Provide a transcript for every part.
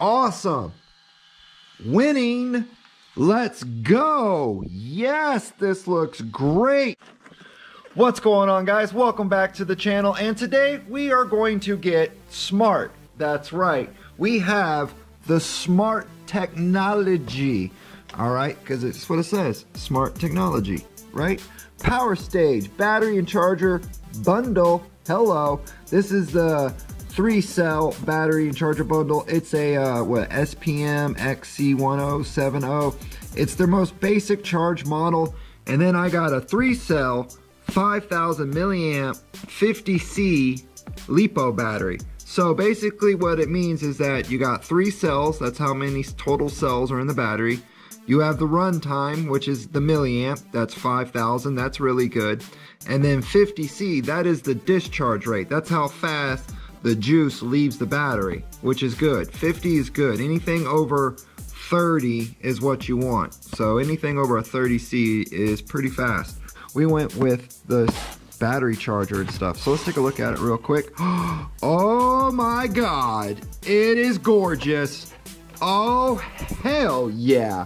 Awesome. Winning. Let's go. Yes, this looks great. What's going on guys? Welcome back to the channel and today we are going to get smart. That's right. We have the smart technology. All right, because it's what it says, smart technology, right? Power stage, battery and charger bundle. Hello. This is the three cell battery and charger bundle. It's a uh, what SPM XC1070. It's their most basic charge model. And then I got a three cell 5000 milliamp 50C LiPo battery. So basically what it means is that you got three cells, that's how many total cells are in the battery. You have the run time, which is the milliamp, that's 5,000, that's really good. And then 50C, that is the discharge rate, that's how fast the juice leaves the battery, which is good. 50 is good. Anything over 30 is what you want. So anything over a 30C is pretty fast. We went with the battery charger and stuff. So let's take a look at it real quick. Oh my God, it is gorgeous. Oh, hell yeah.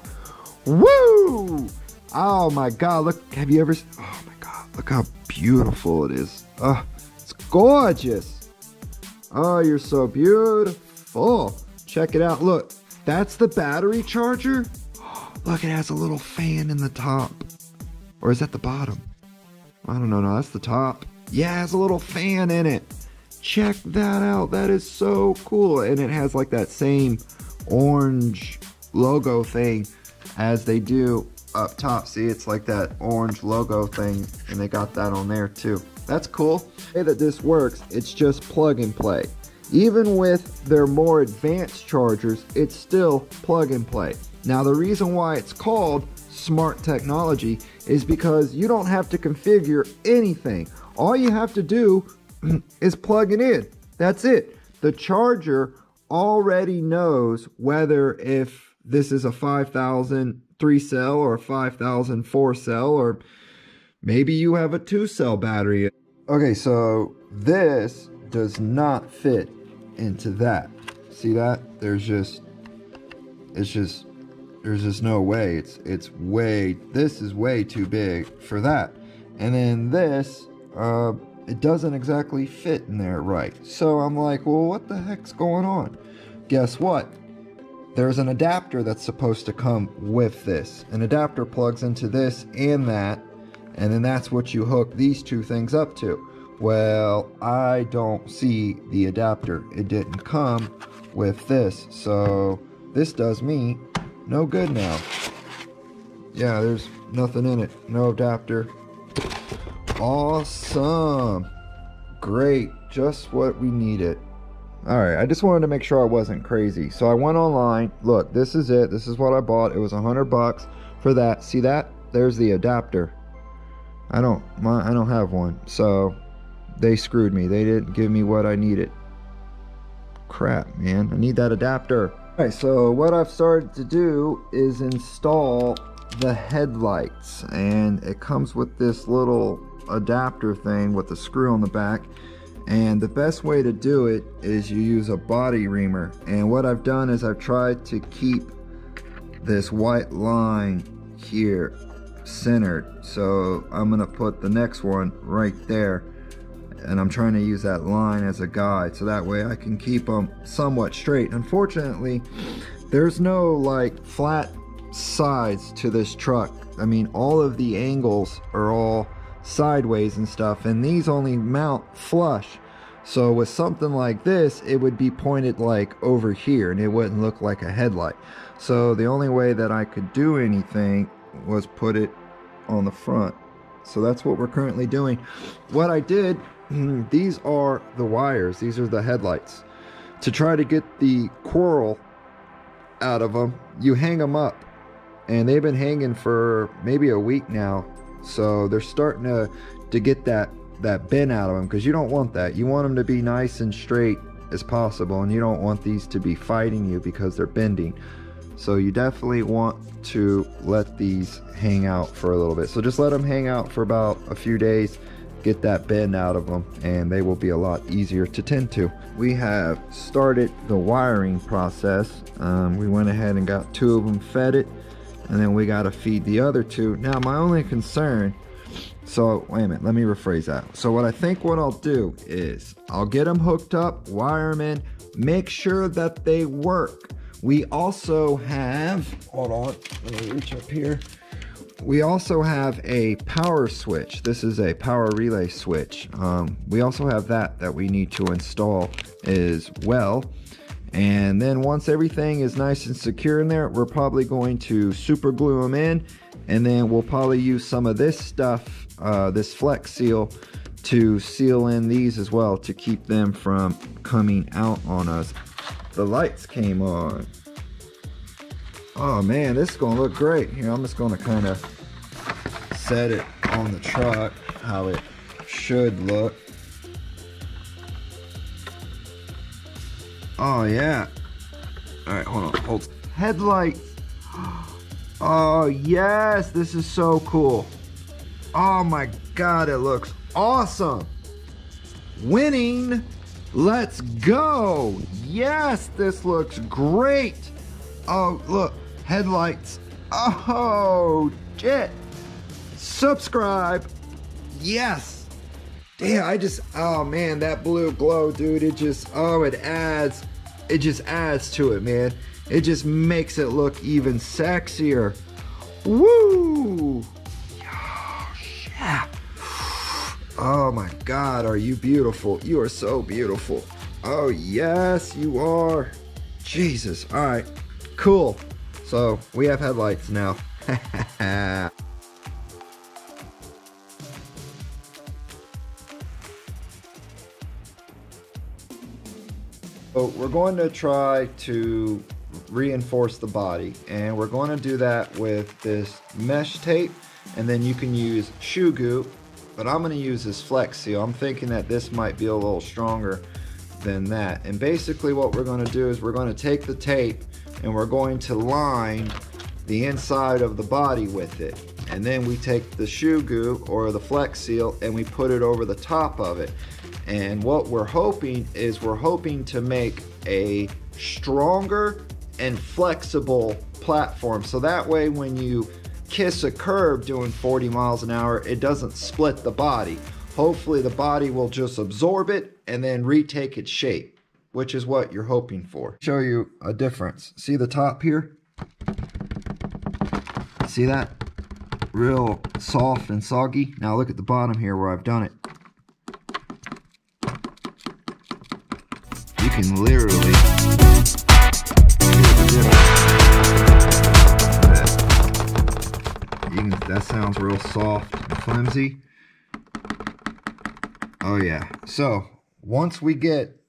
Woo! Oh my God, look, have you ever, oh my God, look how beautiful it is. Oh, it's gorgeous. Oh, you're so beautiful. Check it out. Look, that's the battery charger. Look, it has a little fan in the top. Or is that the bottom? I don't know. No, that's the top. Yeah, it has a little fan in it. Check that out. That is so cool. And it has like that same orange logo thing as they do up top. See, it's like that orange logo thing. And they got that on there too. That's cool. The way that this works, it's just plug and play. Even with their more advanced chargers, it's still plug and play. Now the reason why it's called smart technology is because you don't have to configure anything. All you have to do is plug it in. That's it. The charger already knows whether if this is a 5000 three cell or a 5000 four cell or maybe you have a two cell battery Okay, so this does not fit into that. See that? There's just, it's just, there's just no way. It's, it's way, this is way too big for that. And then this, uh, it doesn't exactly fit in there right. So I'm like, well, what the heck's going on? Guess what? There's an adapter that's supposed to come with this. An adapter plugs into this and that and then that's what you hook these two things up to. Well, I don't see the adapter. It didn't come with this, so this does me no good now. Yeah, there's nothing in it. No adapter. Awesome. Great. Just what we needed. Alright, I just wanted to make sure I wasn't crazy. So I went online. Look, this is it. This is what I bought. It was a hundred bucks for that. See that? There's the adapter. I don't my, I don't have one. So they screwed me. They didn't give me what I needed. Crap, man. I need that adapter. Alright, so what I've started to do is install the headlights and it comes with this little adapter thing with the screw on the back and the best way to do it is you use a body reamer and what I've done is I've tried to keep this white line here centered. So I'm gonna put the next one right there and I'm trying to use that line as a guide so that way I can keep them somewhat straight. Unfortunately, there's no like flat sides to this truck. I mean, all of the angles are all sideways and stuff and these only mount flush. So with something like this, it would be pointed like over here and it wouldn't look like a headlight. So the only way that I could do anything was put it on the front. So that's what we're currently doing. What I did, these are the wires. These are the headlights. To try to get the coral out of them, you hang them up. And they've been hanging for maybe a week now. So they're starting to, to get that, that bend out of them because you don't want that. You want them to be nice and straight as possible and you don't want these to be fighting you because they're bending. So you definitely want to let these hang out for a little bit. So just let them hang out for about a few days get that bend out of them and they will be a lot easier to tend to. We have started the wiring process. Um, we went ahead and got two of them fed it and then we got to feed the other two. Now my only concern, so wait a minute, let me rephrase that. So what I think what I'll do is I'll get them hooked up, wire them in, make sure that they work. We also have, hold on, let me reach up here. We also have a power switch. This is a power relay switch. Um, we also have that that we need to install as well. And then once everything is nice and secure in there, we're probably going to super glue them in. And then we'll probably use some of this stuff, uh, this flex seal, to seal in these as well to keep them from coming out on us. The lights came on. Oh man, this is gonna look great. Here, I'm just gonna kind of set it on the truck how it should look. Oh yeah. All right, hold on, hold. Headlights. Oh yes, this is so cool. Oh my God, it looks awesome. Winning, let's go. Yes, this looks great. Oh, look, headlights. Oh, shit. Subscribe. Yes. Damn, I just, oh man, that blue glow, dude, it just, oh, it adds, it just adds to it, man. It just makes it look even sexier. Woo! Oh, yeah. Oh my God, are you beautiful? You are so beautiful. Oh yes, you are. Jesus, all right, cool. So we have headlights now. so we're going to try to reinforce the body and we're going to do that with this mesh tape and then you can use shoe goo but I'm going to use this flex seal I'm thinking that this might be a little stronger than that and basically what we're going to do is we're going to take the tape and we're going to line the inside of the body with it and then we take the shoe goo or the flex seal and we put it over the top of it and what we're hoping is we're hoping to make a stronger and flexible platform. So that way when you kiss a curb doing 40 miles an hour, it doesn't split the body. Hopefully the body will just absorb it and then retake its shape, which is what you're hoping for. Show you a difference. See the top here? See that? Real soft and soggy. Now look at the bottom here where I've done it. You can literally that sounds real soft and flimsy. Oh yeah. So once we get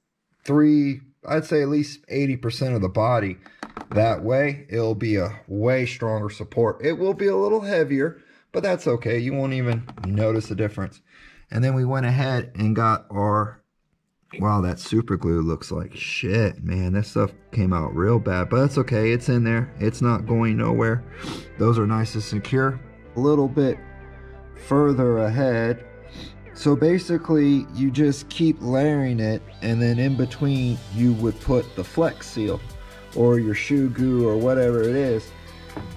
three, I'd say at least 80% of the body that way, it'll be a way stronger support. It will be a little heavier, but that's okay. You won't even notice the difference. And then we went ahead and got our Wow, that super glue looks like shit, man. That stuff came out real bad, but that's okay. It's in there. It's not going nowhere. Those are nice and secure. A little bit further ahead. So basically, you just keep layering it, and then in between, you would put the flex seal or your shoe goo or whatever it is.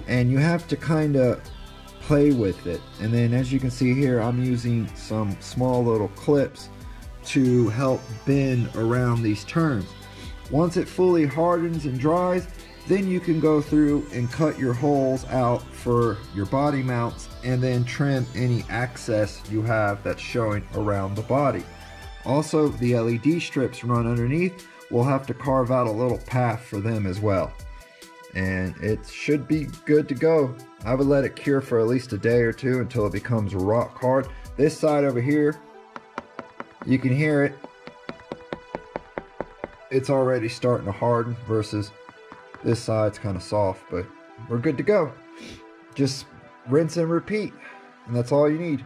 And you have to kind of play with it. And then as you can see here, I'm using some small little clips to help bend around these turns. Once it fully hardens and dries, then you can go through and cut your holes out for your body mounts and then trim any excess you have that's showing around the body. Also, the LED strips run underneath. We'll have to carve out a little path for them as well. And it should be good to go. I would let it cure for at least a day or two until it becomes rock hard. This side over here you can hear it. It's already starting to harden versus this side's kind of soft, but we're good to go. Just rinse and repeat, and that's all you need.